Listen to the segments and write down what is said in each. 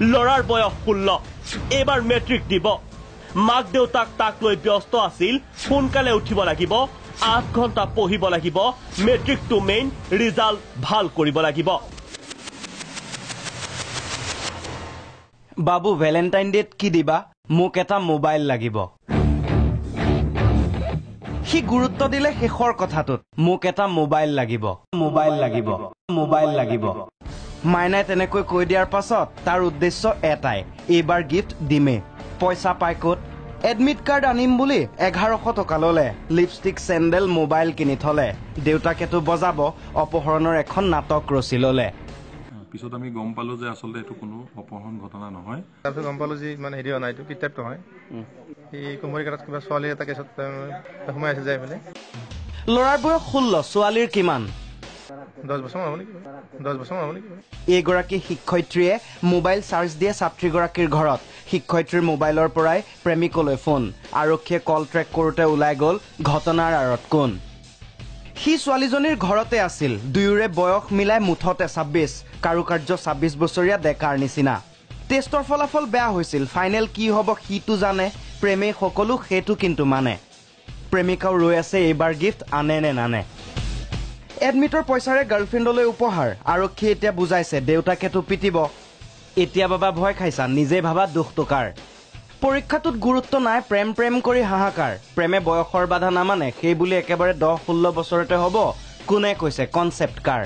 ল'ৰাৰ বয়স ষোল্ল। এইবাৰ মেট্ৰিক দিব। মাক দেউতাক তাক লৈ ব্যস্ত আছিল সোনকালে উঠিব লাগিব আঠ ঘণ্টা পঢ়িব লাগিব মেট্ৰিকটো মেইন ৰিজাল্ট ভাল কৰিব লাগিব। বাবু ভেলেণ্টাইন ডেত কি দিবা? মোক এটা মোবাইল লাগিব। সি গুৰুত্ব দিলে শেষৰ কথাটোত। মোক এটা মোবাইল লাগিব। মোবাইল লাগিব। মোবাইল লাগিব। মাইনাই তেনেকৈ কৈ দিয়াৰ পাছত তাৰ উদ্দেশ্য এটাই এইবাৰ গিফ্ট দিমেই। পইচা পাই ক'ত? এডমিট কাৰ্ড আনিম বুলি এঘাৰশ টকা ল'লে। লিপষ্টিক চেণ্ডেল মোবাইল কিনি থলে। দেউতাকেতো বজাব অপহৰণৰ এখন নাটক ৰচি ল'লে। পিছত আমি গম পালোঁ যে আচলতে এইটো কোনো অপহৰণ ঘটনা নহয়। তাৰপিছত গম পালোঁ যে মানে হেৰি হোৱা নাই এইটো নহয় এই কুমৰিকাটাত কিবা ছোৱালী এটা কেছত সোমাই আছে যাই পেলাই। ল'ৰাৰ বয়স ষোল্ল ছোৱালীৰ কিমান? এইগৰাকী শিক্ষয়িত্ৰীয়ে মোবাইল চাৰ্জ দিয়ে ছাত্ৰীগৰাকীৰ ঘৰত। শিক্ষয়িত্ৰীৰ মোবাইলৰ পৰাই প্ৰেমিকলৈ ফোন। আৰক্ষীয়ে কল ট্ৰেক কৰোঁতে ওলাই গ'ল ঘটনাৰ আঁৰত কোন। সি ছোৱালীজনীৰ ঘৰতে আছিল। দুয়োৰে বয়স মিলাই মুঠতে ছাব্বিছ। কাৰুকাৰ্য ছাব্বিছ বছৰীয়া ডেকাৰ নিচিনা। টেষ্টৰ ফলাফল বেয়া হৈছিল। ফাইনেল কি হ'ব সিটো জানে। প্ৰেমে সকলো সেইটো কিন্তু মানে। প্ৰেমিকাও ৰৈ আছে এইবাৰ গিফ্ট আনে নে নানে। এডমিটৰ পইচাৰে গাৰ্লফ্ৰেণ্ডলৈ উপহাৰ। আৰক্ষীয়ে এতিয়া বুজাইছে দেউতাকেতো পিটিব এতিয়া বাবা ভয় খাইছা। নিজে ভাবা দুখ টকাৰ। পৰীক্ষাটোত গুৰুত্ব নাই প্ৰেম প্ৰেম কৰি হাহাকাৰ। প্ৰেমে বয়সৰ বাধা নামানে সেই বুলি একেবাৰে দহ ষোল্ল বছৰতে হ'ব কোনে কৈছে কনচেপ্ট কাৰ?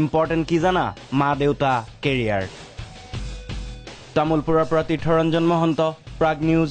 ইম্পৰ্টেণ্ট কি জানা? মা দেউতা কেৰিয়াৰ তামোলপুৰৰ পৰা তীৰ্থৰঞ্জন মহন্ত প্ৰাগ নিউজ